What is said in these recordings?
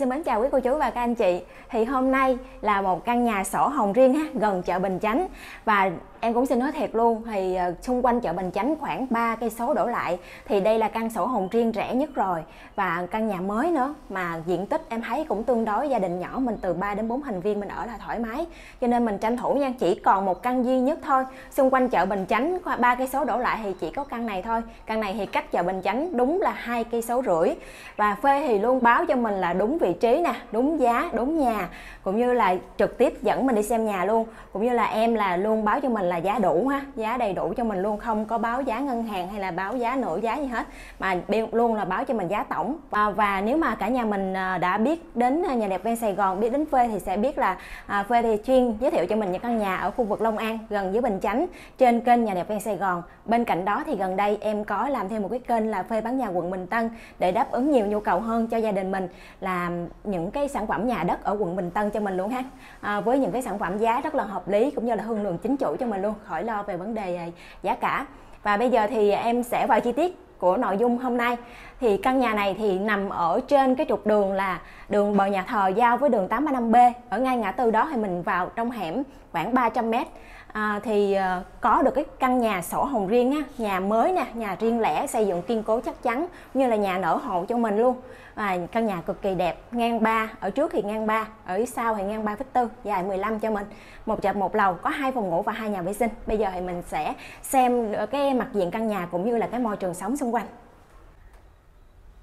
xin mến chào quý cô chú và các anh chị. Thì hôm nay là một căn nhà sổ hồng riêng ha, gần chợ Bình Chánh và em cũng xin nói thiệt luôn, thì ờ, xung quanh chợ Bình Chánh khoảng 3 cây số đổ lại, thì đây là căn sổ hồng riêng rẻ nhất rồi. Và căn nhà mới nữa, mà diện tích em thấy cũng tương đối, gia đình nhỏ mình từ 3 đến 4 thành viên mình ở là thoải mái. Cho nên mình tranh thủ nha, chỉ còn một căn duy nhất thôi. Xung quanh chợ Bình Chánh ba cây số đổ lại thì chỉ có căn này thôi. Căn này thì cách chợ Bình Chánh đúng là hai cây số rưỡi. Và phê thì luôn báo cho mình là đúng vị trí nè, đúng giá, đúng nhà. Cũng như là trực tiếp dẫn mình đi xem nhà luôn. Cũng như là em là luôn báo cho mình là giá đủ ha giá đầy đủ cho mình luôn không có báo giá ngân hàng hay là báo giá nửa giá gì hết mà luôn là báo cho mình giá tổng. Và, và nếu mà cả nhà mình à, đã biết đến à, nhà đẹp ven Sài Gòn biết đến Phê thì sẽ biết là à, Phê thì chuyên giới thiệu cho mình những căn nhà ở khu vực Long An gần với Bình Chánh trên kênh nhà đẹp ven Sài Gòn. Bên cạnh đó thì gần đây em có làm thêm một cái kênh là Phê bán nhà quận Bình Tân để đáp ứng nhiều nhu cầu hơn cho gia đình mình làm những cái sản phẩm nhà đất ở quận Bình Tân cho mình luôn ha. À, với những cái sản phẩm giá rất là hợp lý cũng như là hương lượng chính chủ cho mình luôn, khỏi lo về vấn đề à, giá cả. Và bây giờ thì em sẽ vào chi tiết của nội dung hôm nay. Thì căn nhà này thì nằm ở trên cái trục đường là đường bờ nhà thờ giao với đường 835B ở ngay ngã tư đó thì mình vào trong hẻm khoảng 300m à, thì à, có được cái căn nhà sổ hồng riêng á nhà mới nè nhà riêng lẻ xây dựng kiên cố chắc chắn như là nhà nở hộ cho mình luôn. Và căn nhà cực kỳ đẹp ngang 3 ở trước thì ngang 3 ở sau thì ngang 3,4 dài 15 cho mình. Một trệt một lầu có hai phòng ngủ và hai nhà vệ sinh. Bây giờ thì mình sẽ xem ờ, cái mặt diện căn nhà cũng như là cái môi trường sống xung quanh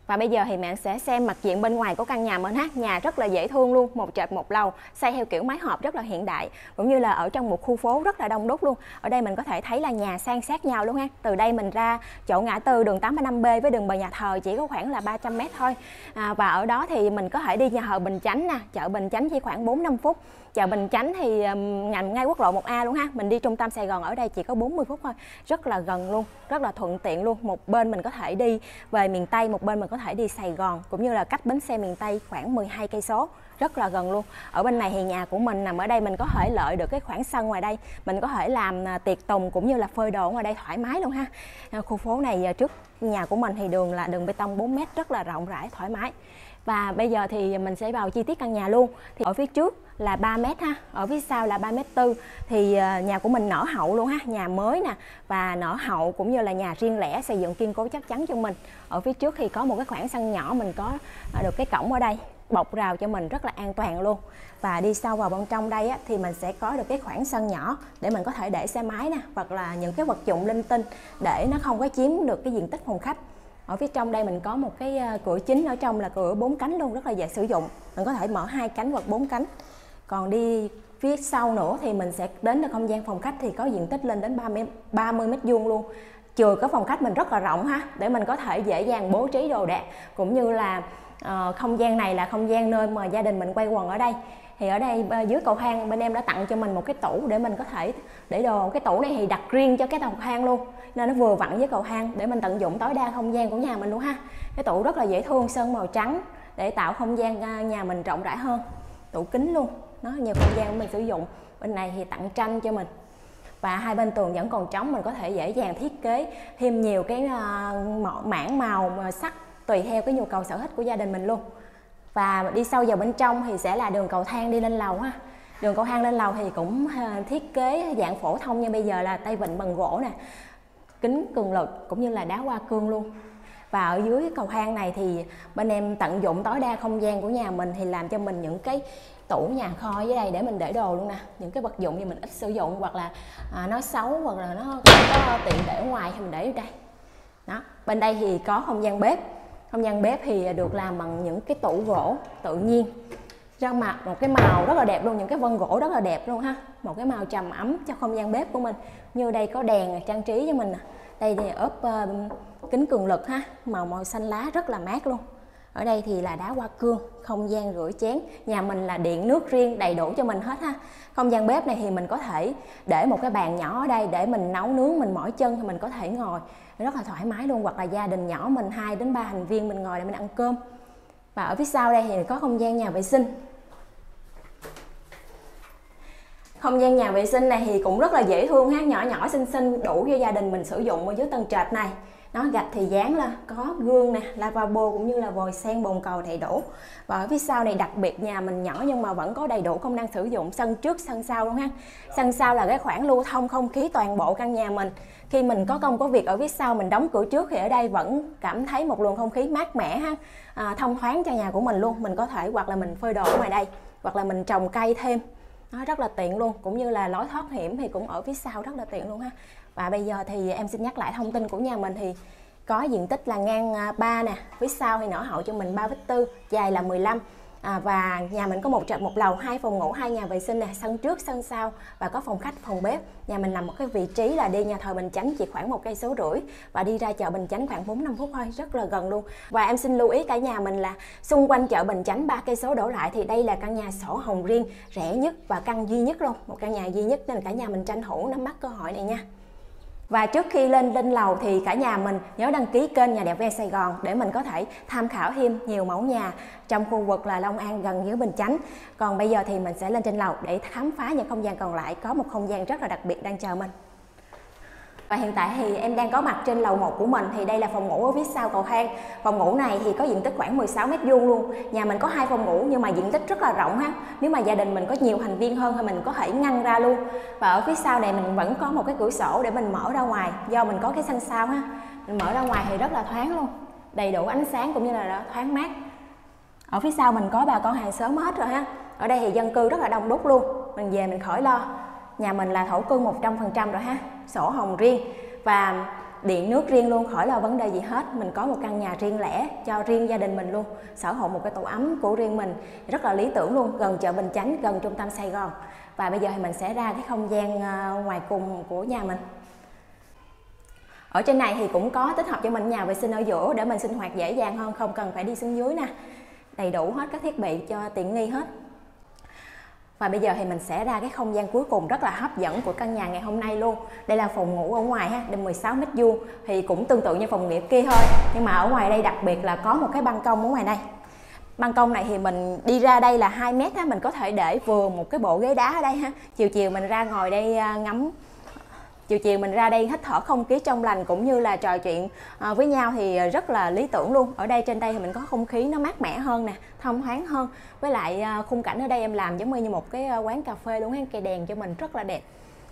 và bây giờ thì bạn sẽ xem mặt diện bên ngoài của căn nhà mình ha. Nhà rất là dễ thương luôn, một trệt một lầu, xây theo kiểu mái hộp rất là hiện đại, cũng như là ở trong một khu phố rất là đông đúc luôn. Ở đây mình có thể thấy là nhà san sát nhau luôn ha. Từ đây mình ra chỗ ngã tư đường 85B với đường bờ nhà thờ chỉ có khoảng là 300 m thôi. À, và ở đó thì mình có thể đi nhà thờ Bình Chánh nè, chợ Bình Chánh chỉ khoảng 4 5 phút chợ Bình Chánh thì ngành ngay quốc lộ 1A luôn ha mình đi trung tâm Sài Gòn ở đây chỉ có 40 phút thôi rất là gần luôn rất là thuận tiện luôn một bên mình có thể đi về miền Tây một bên mình có thể đi Sài Gòn cũng như là cách bến xe miền Tây khoảng 12 cây số. Rất là gần luôn. Ở bên này thì nhà của mình nằm ở đây, mình có thể lợi được cái khoảng sân ngoài đây. Mình có thể làm à, tiệc tùng cũng như là phơi đồ ngoài đây thoải mái luôn ha. À, khu phố này à, trước nhà của mình thì đường là đường bê tông 4 mét, rất là rộng rãi, thoải mái và bây giờ thì mình sẽ vào chi tiết căn nhà luôn. Thì ở phía trước là 3 mét ha ở phía sau là 3 mét tư. Thì ờ, nhà của mình nở hậu luôn ha nhà mới nè. Và nở hậu cũng như là nhà riêng lẻ xây dựng kiên cố chắc chắn cho mình. Ở phía trước thì có một cái khoảng sân nhỏ mình có ờ, được cái cổng ở đây bọc rào cho mình rất là an toàn luôn. Và đi sâu vào bên trong đây á, thì mình sẽ có được cái khoảng sân nhỏ để mình có thể để xe máy nè hoặc là những cái vật dụng linh tinh để nó không có chiếm được cái diện tích phòng khách ở phía trong đây mình có một cái ờ, cửa chính ở trong là cửa bốn cánh luôn rất là dễ sử dụng. Mình có thể mở hai cánh hoặc bốn cánh. Còn đi phía sau nữa thì mình sẽ đến được không gian phòng khách thì có diện tích lên đến 30, 30 mét vuông luôn. Chừa cái phòng khách mình rất là rộng ha để mình có thể dễ dàng bố trí đồ đạc cũng như là uh, không gian này là không gian nơi mà gia đình mình quay quần ở đây thì ở đây ờ, dưới cầu thang bên em đã tặng cho mình một cái tủ để mình có thể, để đồ. Cái tủ này thì đặt riêng cho cái cầu thang luôn, nên nó vừa vặn với cầu thang để mình tận dụng tối đa không gian của nhà mình luôn ha. Cái tủ rất là dễ thương, sơn màu trắng để tạo không gian ờ, nhà mình rộng rãi hơn. Tủ kính luôn, nó nhiều không gian của mình sử dụng. Bên này thì tặng tranh cho mình. Và hai bên tường vẫn còn trống, mình có thể dễ dàng thiết kế thêm nhiều cái ờ, mảng màu sắc tùy theo cái nhu cầu sở thích của gia đình mình luôn và đi sâu vào bên trong thì sẽ là đường cầu thang đi lên lầu ha. Đường cầu thang lên lầu thì cũng ờ, thiết kế dạng phổ thông như bây giờ là tay vịn bằng gỗ nè kính cường lực cũng như là đá hoa cương luôn. Và ở dưới cầu thang này thì bên em tận dụng tối đa không gian của nhà mình thì làm cho mình những cái tủ nhà kho dưới đây để mình để đồ luôn nè. Những cái vật dụng gì mình ít sử dụng hoặc là à, nó xấu hoặc là nó không có tiện để ngoài thì mình để ở đây. Đó bên đây thì có không gian bếp không gian bếp thì được làm bằng những cái tủ gỗ tự nhiên. Ra mặt một cái màu rất là đẹp luôn những cái vân gỗ rất là đẹp luôn ha. Một cái màu trầm ấm cho không gian bếp của mình. Như đây có đèn trang trí cho mình đây thì ốp uh, kính cường lực ha. Màu màu xanh lá rất là mát luôn ở đây thì là đá hoa cương, không gian rửa chén. Nhà mình là điện nước riêng đầy đủ cho mình hết ha. Không gian bếp này thì mình có thể để một cái bàn nhỏ ở đây để mình nấu nướng, mình mỏi chân thì mình có thể ngồi rất là thoải mái luôn. Hoặc là gia đình nhỏ mình 2 đến 3 thành viên mình ngồi để mình ăn cơm. Và ở phía sau đây thì có không gian nhà vệ sinh. Không gian nhà vệ sinh này thì cũng rất là dễ thương ha. Nhỏ nhỏ xinh xinh đủ cho gia đình mình sử dụng ở dưới tầng trệt này nó gạch thì dán là có gương nè lavabo cũng như là vòi sen bồn cầu đầy đủ. Và ở phía sau này đặc biệt nhà mình nhỏ nhưng mà vẫn có đầy đủ công năng sử dụng sân trước sân sau luôn ha. Sân sau là cái khoảng lưu thông không khí toàn bộ căn nhà mình. Khi mình có công có việc ở phía sau mình đóng cửa trước thì ở đây vẫn cảm thấy một luồng không khí mát mẻ ha. À, thông thoáng cho nhà của mình luôn mình có thể hoặc là mình phơi đồ ở ngoài đây hoặc là mình trồng cây thêm. Nó rất là tiện luôn cũng như là lối thoát hiểm thì cũng ở phía sau rất là tiện luôn ha và bây giờ thì em xin nhắc lại thông tin của nhà mình thì có diện tích là ngang à, 3 nè phía sau thì nở hậu cho mình 3,4 dài là 15 à, và nhà mình có một trệt một lầu hai phòng ngủ hai nhà vệ sinh nè sân trước sân sau và có phòng khách phòng bếp. Nhà mình nằm một cái vị trí là đi nhà thờ Bình Chánh chỉ khoảng một cây số rưỡi và đi ra chợ Bình Chánh khoảng 4 năm phút thôi rất là gần luôn. Và em xin lưu ý cả nhà mình là xung quanh chợ Bình Chánh ba cây số đổ lại thì đây là căn nhà sổ hồng riêng rẻ nhất và căn duy nhất luôn một căn nhà duy nhất nên cả nhà mình tranh thủ nắm bắt cơ hội này nha và trước khi lên lên lầu thì cả nhà mình nhớ đăng ký kênh Nhà đẹp ve Sài Gòn để mình có thể tham khảo thêm nhiều mẫu nhà trong khu vực là Long An gần dưới Bình Chánh. Còn bây giờ thì mình sẽ lên trên lầu để khám phá những không gian còn lại có một không gian rất là đặc biệt đang chờ mình. Và hiện tại thì em đang có mặt trên lầu 1 của mình thì đây là phòng ngủ ở phía sau cầu thang. Phòng ngủ này thì có diện tích khoảng 16 mét vuông luôn. Nhà mình có hai phòng ngủ nhưng mà diện tích rất là rộng ha. Nếu mà gia đình mình có nhiều thành viên hơn thì mình có thể ngăn ra luôn. Và ở phía sau này mình vẫn có một cái cửa sổ để mình mở ra ngoài do mình có cái sân sau ha. Mình mở ra ngoài thì rất là thoáng luôn. Đầy đủ ánh sáng cũng như là thoáng mát. Ở phía sau mình có bà con hàng xóm hết rồi ha. Ở đây thì dân cư rất là đông đúc luôn. Mình về mình khỏi lo nhà mình là thổ cư 100% rồi ha sổ hồng riêng và điện nước riêng luôn. Khỏi lo vấn đề gì hết, mình có một căn nhà riêng lẻ cho riêng gia đình mình luôn, sở hữu một cái tủ ấm của riêng mình. Rất là lý tưởng luôn, gần chợ Bình Chánh, gần trung tâm Sài Gòn. Và bây giờ thì mình sẽ ra cái không gian ờ, ngoài cùng của nhà mình. Ở trên này thì cũng có tích hợp cho mình nhà vệ sinh ở giữa để mình sinh hoạt dễ dàng hơn, không cần phải đi xuống dưới nè. Đầy đủ hết các thiết bị cho tiện nghi hết và bây giờ thì mình sẽ ra cái không gian cuối cùng rất là hấp dẫn của căn nhà ngày hôm nay luôn. Đây là phòng ngủ ở ngoài ha, đến 16 mét vuông Thì cũng tương tự như phòng nghiệp kia thôi. Nhưng mà ở ngoài đây đặc biệt là có một cái ban công ở ngoài đây. Ban công này thì mình đi ra đây là 2 mét á, mình có thể để vừa một cái bộ ghế đá ở đây ha. Chiều chiều mình ra ngồi đây à, ngắm chiều chiều mình ra đây hít thở không khí trong lành cũng như là trò chuyện à, với nhau thì rất là lý tưởng luôn. Ở đây trên đây thì mình có không khí nó mát mẻ hơn nè, thông thoáng hơn. Với lại à, khung cảnh ở đây em làm giống như một cái à, quán cà phê luôn, cái cây đèn cho mình rất là đẹp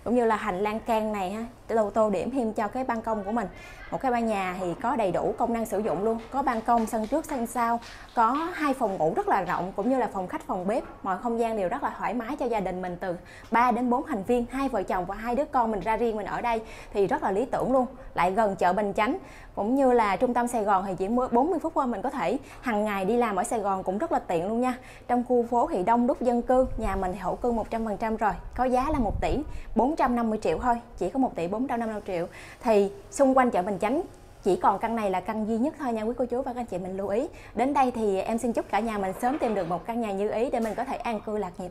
cũng như là hành lang can này ha tô tô điểm thêm cho cái ban công của mình. Một cái ban nhà thì có đầy đủ công năng sử dụng luôn. Có ban công, sân trước, sân sau, có hai phòng ngủ rất là rộng, cũng như là phòng khách, phòng bếp. Mọi không gian đều rất là thoải mái cho gia đình mình, từ 3 đến 4 thành viên, hai vợ chồng và hai đứa con mình ra riêng mình ở đây thì rất là lý tưởng luôn. Lại gần chợ Bình Chánh, cũng như là trung tâm Sài Gòn thì chỉ 40 phút qua mình có thể hàng ngày đi làm ở Sài Gòn cũng rất là tiện luôn nha. Trong khu phố thì đông đúc dân cư, nhà mình thì hậu cư 100% rồi, có giá là 1 tỷ 450 triệu thôi, chỉ có 1 tỷ 450 triệu. Thì xung quanh chợ Bình Chánh, chỉ còn căn này là căn duy nhất thôi nha quý cô chú và các anh chị, mình lưu ý. Đến đây thì em xin chúc cả nhà mình sớm tìm được một căn nhà như ý để mình có thể an cư lạc nghiệp.